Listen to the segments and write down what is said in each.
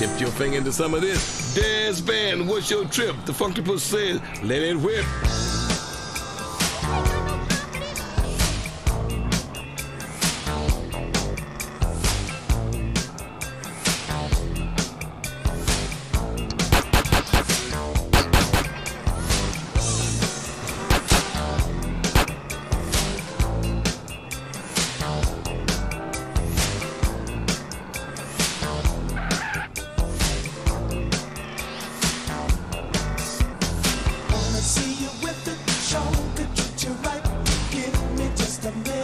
Dipped your finger into some of this. Dazz Band. what's your trip? The Funktipus says, let it whip. someday.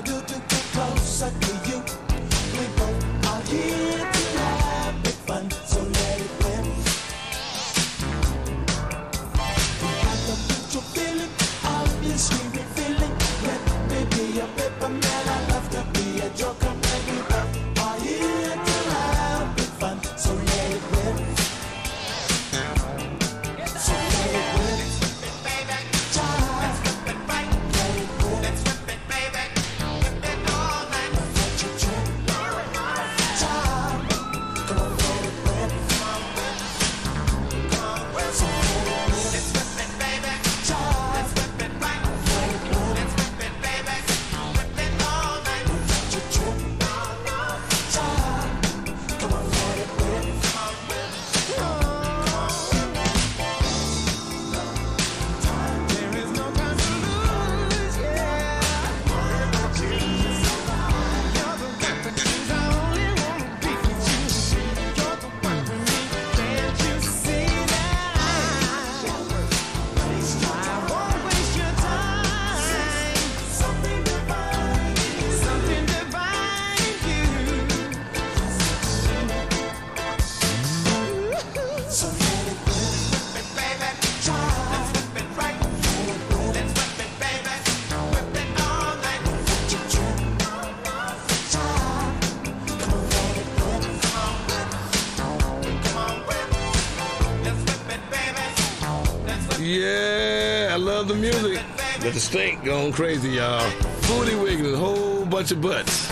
I do to get closer to you. Yeah, I love the music. But the stink going crazy, y'all. Booty wiggling, whole bunch of butts.